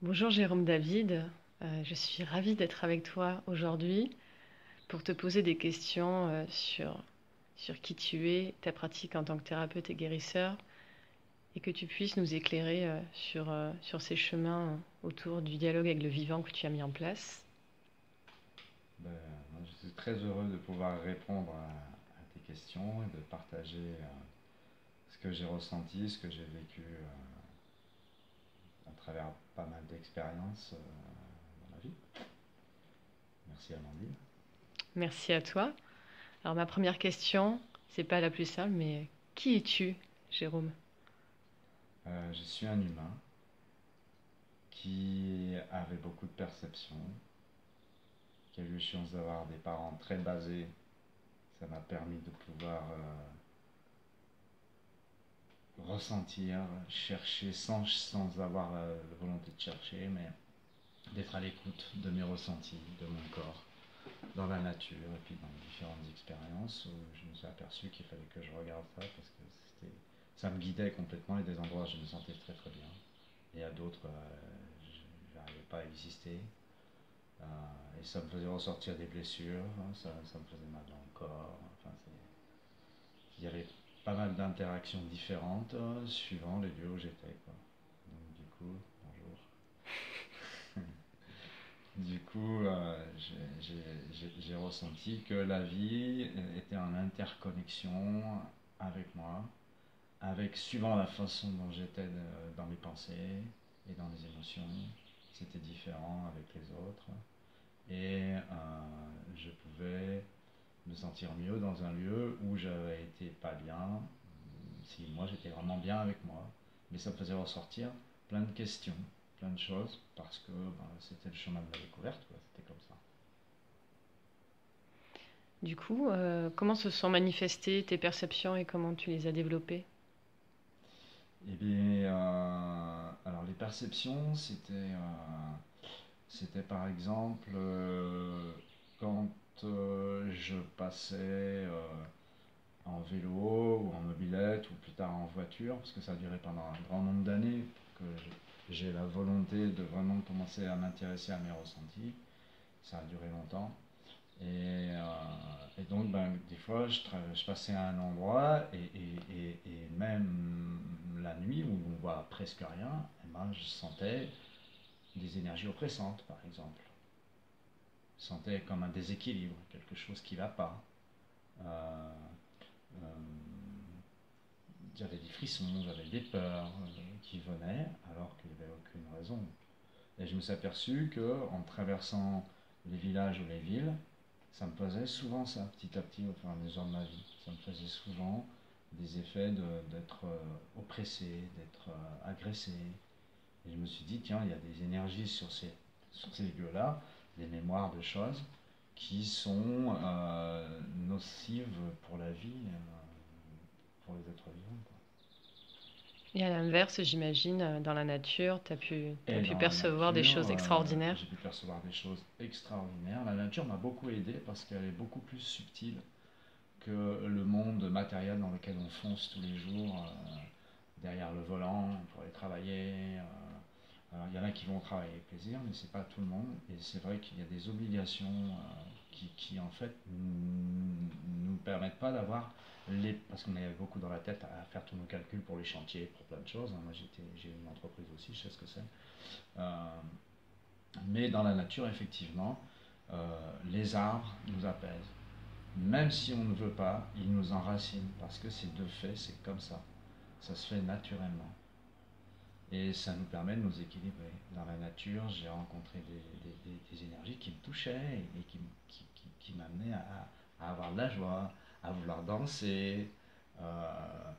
Bonjour Jérôme David, Euh, je suis ravie d'être avec toi aujourd'hui pour te poser des questions euh, sur, sur qui tu es, ta pratique en tant que thérapeute et guérisseur, et que tu puisses nous éclairer euh, sur, sur ces chemins autour du dialogue avec le vivant que tu as mis en place. Ben, je suis très heureux de pouvoir répondre à, tes questions et de partager ce que j'ai ressenti, ce que j'ai vécu à travers pas mal d'expériences euh, dans ma vie. Merci Amandine. Merci à toi. Alors ma première question, c'est pas la plus simple, mais qui es-tu, Jérôme? Euh, je suis un humain qui avait beaucoup de perceptions, qui a eu la chance d'avoir des parents très basés. Ça m'a permis de pouvoir euh, ressentir, chercher sans, sans avoir la, la volonté de chercher, mais d'être à l'écoute de mes ressentis, de mon corps, dans la nature et puis dans différentes expériences où je me suis aperçu qu'il fallait que je regarde ça parce que ça me guidait complètement et des endroits où je me sentais très très bien. Et à d'autres, euh, je n'arrivais pas à exister. Euh, et ça me faisait ressortir des blessures, hein, ça me faisait mal dans le corps. Enfin, c'est- il y avait pas mal d'interactions différentes euh, suivant les lieux où j'étais. Donc du coup, bonjour. Du coup, euh, j'ai ressenti que la vie était en interconnexion avec moi, avec suivant la façon dont j'étais de- dans mes pensées et dans mes émotions, c'était différent avec les autres. Et euh, je pouvais me sentir mieux dans un lieu où j'avais été pas bien, si moi j'étais vraiment bien avec moi. Mais ça me faisait ressortir plein de questions, plein de choses, parce que ben, c'était le chemin de la découverte. C'était comme ça. Du coup, euh, comment se sont manifestées tes perceptions et comment tu les as développées? Eh bien, euh, alors les perceptions, c'était euh, c'était par exemple quand je passais euh, en vélo ou en mobilette ou plus tard en voiture, parce que ça a duré pendant un grand nombre d'années, que j'ai la volonté de vraiment commencer à m'intéresser à mes ressentis. Ça a duré longtemps. Et, euh, donc, ben, des fois, je, passais à un endroit et même la nuit où on voit presque rien, eh ben, je sentais des énergies oppressantes, par exemple. Sentais comme un déséquilibre, quelque chose qui ne va pas. Euh, euh, j'avais des frissons, j'avais des peurs euh, qui venaient alors qu'il n'y avait aucune raison. Et je me suis aperçu que en traversant les villages ou les villes, ça me faisait souvent ça, petit à petit, au fur et à mesure de ma vie. Ça me faisait souvent des effets d'être oppressé, d'être agressé. Et je me suis dit, tiens, il y a des énergies sur ces, sur ces lieux-là, des mémoires de choses qui sont euh, nocives pour la vie, euh, pour les êtres vivants. quoi. Et à l'inverse, j'imagine, euh, dans la nature, tu as pu, percevoir des choses extraordinaires. j'ai pu percevoir des choses extraordinaires. La nature m'a beaucoup aidé parce qu'elle est beaucoup plus subtile que le monde matériel dans lequel on fonce tous les jours euh, derrière le volant pour aller travailler. euh. Y en a qui vont travailler avec plaisir, mais c'est pas tout le monde. Et c'est vrai qu'il y a des obligations euh, qui, qui, en fait, n- nous permettent pas d'avoir les... Parce qu'on avait beaucoup dans la tête à faire tous nos calculs pour les chantiers, pour plein de choses. hein. Moi, j'ai une entreprise aussi, je sais ce que c'est. Euh, mais dans la nature, effectivement, euh, les arbres nous apaisent. Même si on ne veut pas, ils nous enracinent parce que c'est de fait, c'est comme ça. Ça se fait naturellement. Et ça nous permet de nous équilibrer. Dans la nature, j'ai rencontré des, des- des- des énergies qui me touchaient et qui, qui, qui- qui m'amenaient à, à avoir de la joie, à vouloir danser, euh,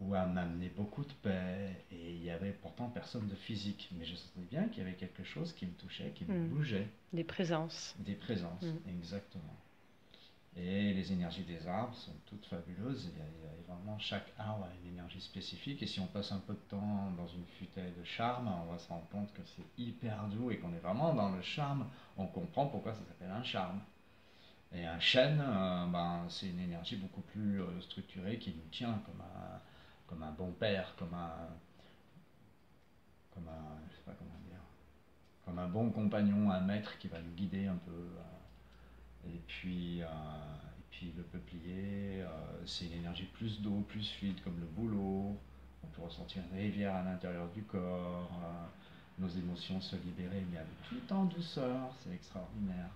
ou à m'amener beaucoup de paix. Et il y avait pourtant personne de physique. Mais je sentais bien qu'il y avait quelque chose qui me touchait, qui me Hmm. bougeait. Des présences. Des présences, Mm. exactement. Et les énergies des arbres sont toutes fabuleuses. Il y a, vraiment chaque arbre a une énergie spécifique. Et si on passe un peu de temps dans une futaie de charme, on va se rendre compte que c'est hyper doux et qu'on est vraiment dans le charme. On comprend pourquoi ça s'appelle un charme. Et un chêne, euh, ben, c'est une énergie beaucoup plus euh, structurée qui nous tient comme un, comme un bon père, comme un, comme un, je sais pas comment dire, un bon compagnon, un maître qui va nous guider un peu. euh, et puis, euh, et puis le peuplier, euh, c'est une énergie plus d'eau, plus fluide, comme le boulot. On peut ressentir une rivière à l'intérieur du corps, euh, nos émotions se libérer, mais avec tout en douceur, c'est extraordinaire.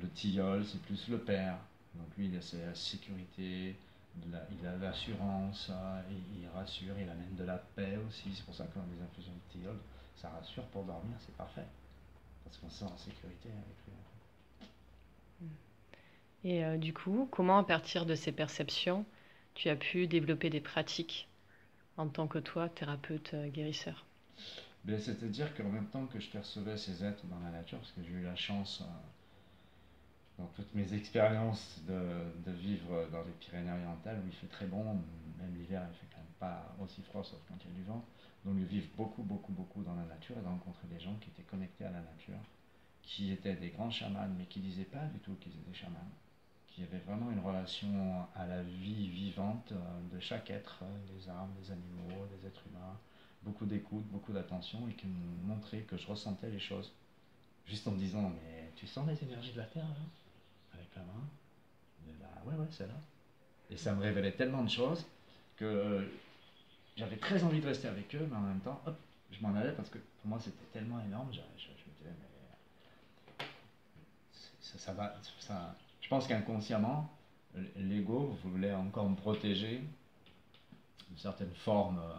Le tilleul, c'est plus le père. Donc lui, il a la sécurité, il a l'assurance, il, rassure, il amène de la paix aussi. C'est pour ça que les infusions de tilleul, ça rassure pour dormir, c'est parfait. Parce qu'on se sent en sécurité avec lui. Et euh, du coup, comment à partir de ces perceptions, tu as pu développer des pratiques en tant que toi, thérapeute euh, guérisseur? Mais c'est-à-dire qu'en même temps que je percevais ces êtres dans la nature, parce que j'ai eu la chance, euh, dans toutes mes expériences, de, de vivre dans les Pyrénées-Orientales où il fait très bon, même l'hiver il fait quand même pas aussi froid sauf quand il y a du vent. Donc de vivre beaucoup, beaucoup, beaucoup dans la nature et de rencontrer des gens qui étaient connectés à la nature, qui étaient des grands chamans, mais qui disaient pas du tout qu'ils étaient chamans, qui avaient vraiment une relation à la vie vivante euh, de chaque être, euh, les arbres, les animaux, les êtres humains, beaucoup d'écoute, beaucoup d'attention et qui me montraient que je ressentais les choses. Juste en me disant, mais tu sens les énergies de la Terre là Avec la main? Et bah, Ouais, ouais, c'est là. Et ça me révélait tellement de choses que euh, j'avais très envie de rester avec eux, mais en même temps, hop, je m'en allais parce que pour moi c'était tellement énorme je me disais, mais c'est- je pense qu'inconsciemment, l'ego voulait encore me protéger d'une certaine forme. euh,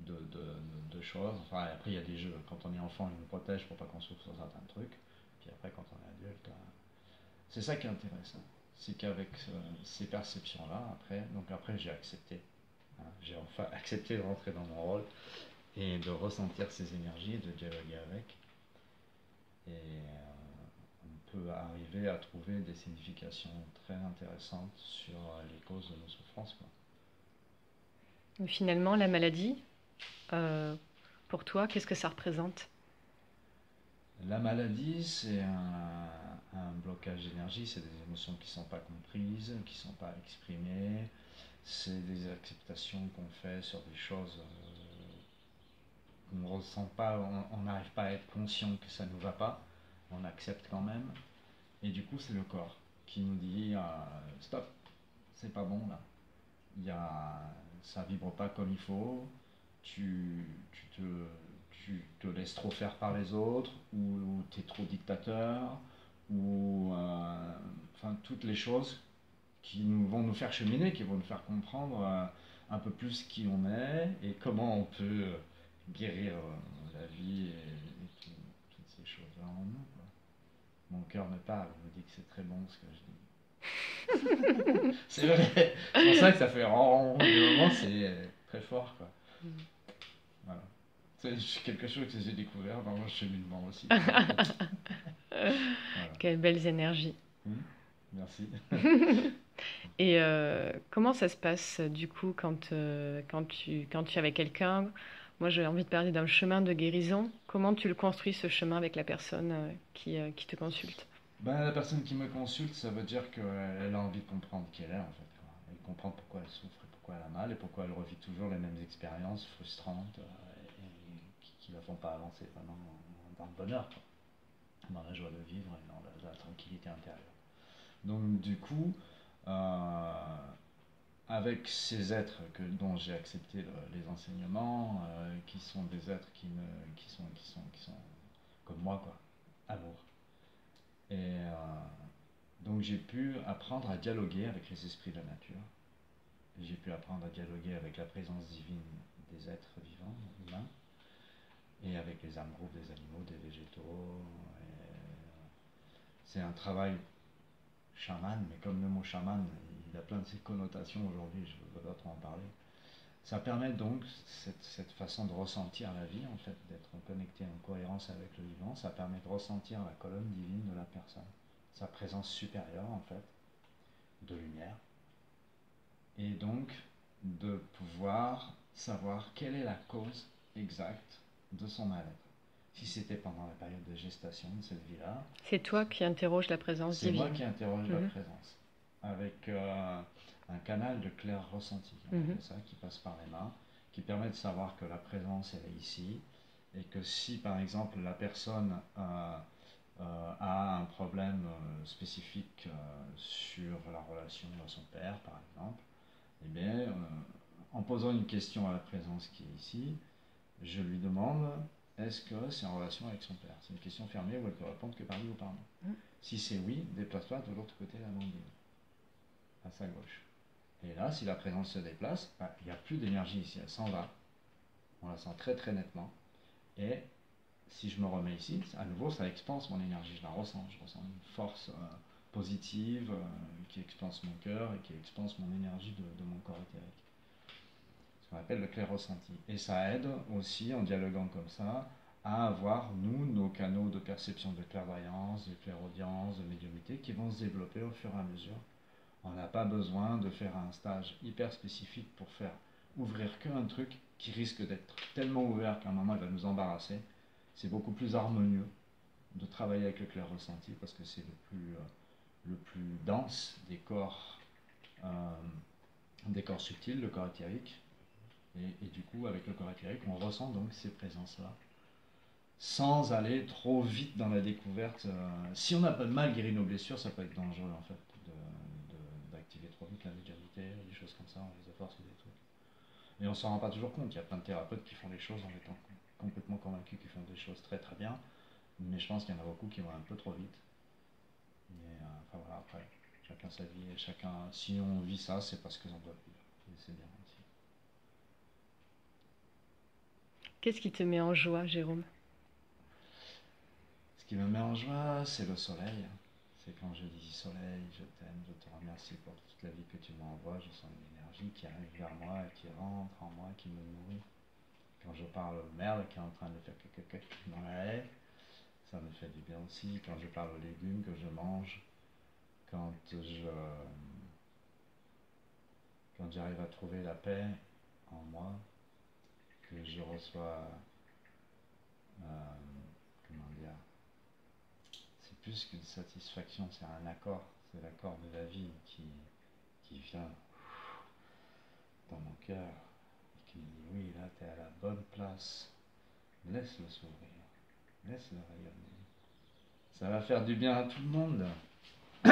de, choses. Enfin, après, il y a des jeux. Quand on est enfant, ils nous protègent pour pas qu'on souffre sur certains trucs. Puis après, quand on est adulte, euh, c'est ça qui est intéressant. C'est qu'avec ces perceptions-là, après, donc après, j'ai accepté. hein. j'ai enfin accepté de rentrer dans mon rôle et de ressentir ces énergies de dialoguer avec. Euh, peut arriver à trouver des significations très intéressantes sur les causes de nos souffrances. Quoi. Finalement, la maladie, euh, pour toi, qu'est-ce que ça représente? La maladie, c'est un, un blocage d'énergie, c'est des émotions qui ne sont pas comprises, qui ne sont pas exprimées, c'est des acceptations qu'on fait sur des choses euh, qu'on ne ressent pas, on on n'arrive pas à être conscient que ça ne nous va pas, on accepte quand même, et du coup c'est le corps qui nous dit euh, stop, c'est pas bon là, il y a, ça vibre pas comme il faut, tu, tu te, tu te laisses trop faire par les autres, ou, tu es trop dictateur, ou euh, enfin toutes les choses qui nous, vont nous faire cheminer, qui vont nous faire comprendre euh, un peu plus qui on est et comment on peut guérir la vie et, et tout- toutes ces choses-là en nous. Mon cœur me parle, il me dit que c'est très bon ce que je dis. c'est vrai, c'est pour ça que ça fait rond, du moment c'est euh, très fort. Quoi. Mm. Voilà. C'est quelque chose que j'ai découvert dans mon cheminement aussi. Voilà. Quelles belles énergies. Hmm, Merci. Et euh, comment ça se passe du coup quand, euh, quand tu, quand tu es avec quelqu'un? Moi, j'ai envie de parler d'un chemin de guérison. Comment tu le construis, ce chemin, avec la personne euh, qui, euh, qui te consulte? Ben, la personne qui me consulte, ça veut dire qu'elle a envie de comprendre qui elle est en fait. Elle comprend pourquoi elle souffre et pourquoi elle a mal et pourquoi elle revit toujours les mêmes expériences frustrantes euh, qui, qui la font pas avancer vraiment dans, le bonheur, dans la joie de vivre et dans la, tranquillité intérieure. Donc du coup, avec ces êtres que, dont j'ai accepté le- les enseignements, euh, qui sont des êtres qui, qui, sont, qui, sont, qui sont comme moi, quoi, amour. Et euh, donc j'ai pu apprendre à dialoguer avec les esprits de la nature. J'ai pu apprendre à dialoguer avec la présence divine des êtres vivants, humains, et avec les âmes groupes des animaux, des végétaux. euh, C'est un travail chaman, mais comme le mot chaman, il a plein de ses connotations aujourd'hui, je ne veux pas trop en parler. Ça permet donc cette, cette façon de ressentir la vie, en fait, d'être connecté en cohérence avec le vivant. Ça permet de ressentir la colonne divine de la personne, sa présence supérieure, en fait, de lumière. Et donc de pouvoir savoir quelle est la cause exacte de son mal-être. Si c'était pendant la période de gestation de cette vie-là, C'est toi qui interroges la présence c'est moi divine. qui interroge la Mhm. présence. Avec euh, un canal de clair ressenti, Mhm. appelle ça, qui passe par les mains, qui permet de savoir que la présence elle est ici Et que si par exemple la personne euh, euh, a un problème spécifique sur la relation à son père, par exemple, eh bien, en posant une question à la présence qui est ici, je lui demande est-ce que c'est en relation avec son père? C'est une question fermée où elle peut répondre que par oui ou par non. Mm. Si c'est oui, déplace-toi de l'autre côté de la mandibule, à sa gauche. Et là, si la présence se déplace, bah, il n'y a plus d'énergie ici, elle s'en va. On la sent très très nettement. Et si je me remets ici, à nouveau, ça expanse mon énergie, je la ressens. Je ressens une force euh, positive euh, qui expanse mon cœur et qui expanse mon énergie de, mon corps éthérique qu'on appelle le clair ressenti. Et ça aide aussi, en dialoguant comme ça, à avoir, nous, nos canaux de perception de clairvoyance, de clairaudience, de médiumité, qui vont se développer au fur et à mesure. On n'a pas besoin de faire un stage hyper spécifique pour faire ouvrir qu'un truc qui risque d'être tellement ouvert qu'à un moment il va nous embarrasser. C'est beaucoup plus harmonieux de travailler avec le clair ressenti parce que c'est le plus, euh, dense des corps, euh, des corps subtils, le corps éthérique, et, du coup, avec le corps éthérique, on ressent donc ces présences-là, sans aller trop vite dans la découverte. Euh, si on n'a pas de mal guéri nos blessures, ça peut être dangereux en fait, la médiumnité, des choses comme ça, on les a forcés des trucs. Et on s'en rend pas toujours compte. Il y a plein de thérapeutes qui font des choses en étant complètement convaincus qu'ils font des choses très très bien, mais je pense qu'il y en a beaucoup qui vont un peu trop vite. Mais euh, enfin voilà, après, chacun sa vie et chacun, si on vit ça, c'est parce que on doit vivre. C'est bien. Qu'est-ce qui te met en joie, Jérôme? Ce qui me met en joie, c'est le soleil. C'est quand je dis soleil, je t'aime, je te remercie pour toute la vie que tu m'envoies. Je sens une énergie qui arrive vers moi, qui rentre en moi, qui me nourrit. Quand je parle au merle qui est en train de faire quelque chose dans la haie, ça me fait du bien aussi. Quand je parle aux légumes que je mange, quand je quand j'arrive à trouver la paix en moi, que je reçois, euh, plus qu'une satisfaction, c'est un accord, c'est l'accord de la vie qui, qui vient dans mon cœur et qui me dit oui, là tu es à la bonne place, laisse-le s'ouvrir, laisse-le rayonner. Ça va faire du bien à tout le monde.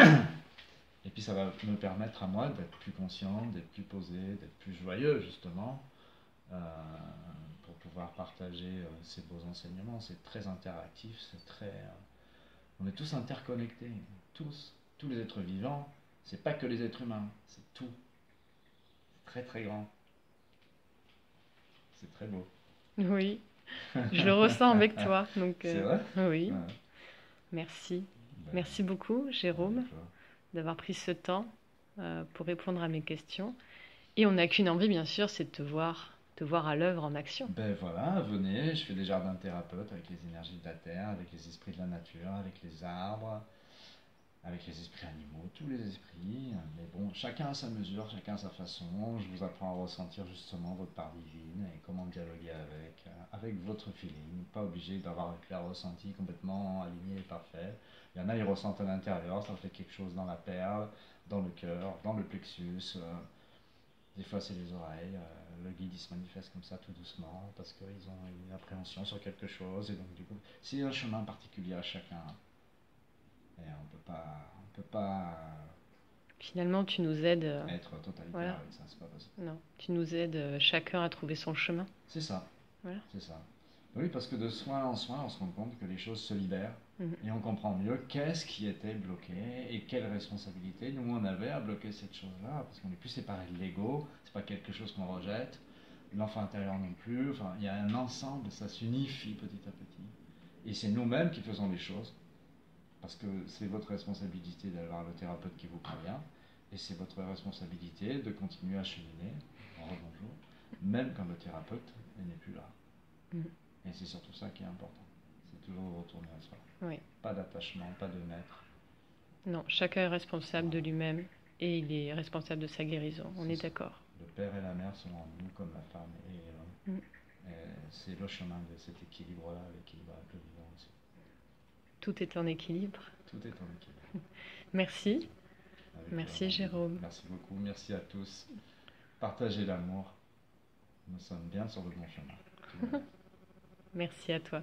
Et puis ça va me permettre à moi d'être plus conscient, d'être plus posé, d'être plus joyeux justement, euh, pour pouvoir partager euh, ces beaux enseignements. C'est très interactif, c'est très. Euh, on est tous interconnectés, tous, tous les êtres vivants. C'est pas que les êtres humains, c'est tout. Très très grand. C'est très beau. Oui, je le ressens avec toi. Donc, c'est vrai Oui. Merci. Ben, Merci beaucoup, Jérôme, d'avoir pris ce temps pour répondre à mes questions. Et on n'a qu'une envie, bien sûr, c'est de te voir voir à l'œuvre en action. Ben voilà, venez, je fais des jardins thérapeutes avec les énergies de la terre, avec les esprits de la nature, avec les arbres, avec les esprits animaux, tous les esprits. Mais bon, chacun à sa mesure, chacun à sa façon. Je vous apprends à ressentir justement votre part divine et comment dialoguer avec, euh, avec votre feeling. Pas obligé d'avoir un clair ressenti complètement aligné et parfait. Il y en a, ils ressentent à l'intérieur, ça fait quelque chose dans la perle, dans le cœur, dans le plexus. Euh, des fois, c'est les oreilles. Euh, le guide, il se manifeste comme ça tout doucement parce qu'ils ont une appréhension sur quelque chose. Et donc, du coup, c'est un chemin particulier à chacun. Et on peut pas, on peut pas. Finalement, tu nous aides. Euh, être totalitaire avec ça, c'est pas possible. Non, tu nous aides euh, chacun à trouver son chemin. C'est ça. Voilà. C'est ça. Oui, parce que de soin en soin, on se rend compte que les choses se libèrent mhm. et on comprend mieux qu'est-ce qui était bloqué et quelle responsabilité nous on avait à bloquer cette chose-là, parce qu'on est plus séparé de l'ego, c'est pas quelque chose qu'on rejette, l'enfant intérieur non plus, enfin il y a un ensemble, ça s'unifie petit à petit. Et c'est nous-mêmes qui faisons les choses, parce que c'est votre responsabilité d'avoir le thérapeute qui vous prévient, et c'est votre responsabilité de continuer à cheminer, en bonjour, même quand le thérapeute n'est plus là. Mhm. Et c'est surtout ça qui est important. C'est toujours retourner à soi. Oui. Pas d'attachement, pas de maître. Non, chacun est responsable de lui-même et il est responsable de sa guérison. On est, d'accord. Le père et la mère sont en nous comme la femme et l'homme. Mm. C'est le chemin de cet équilibre-là, l'équilibre avec le vivant aussi. Tout est en équilibre. Tout est en équilibre. Merci. Merci Jérôme. Merci beaucoup. Merci à tous. Partagez l'amour. Nous sommes bien sur le bon chemin. Merci à toi.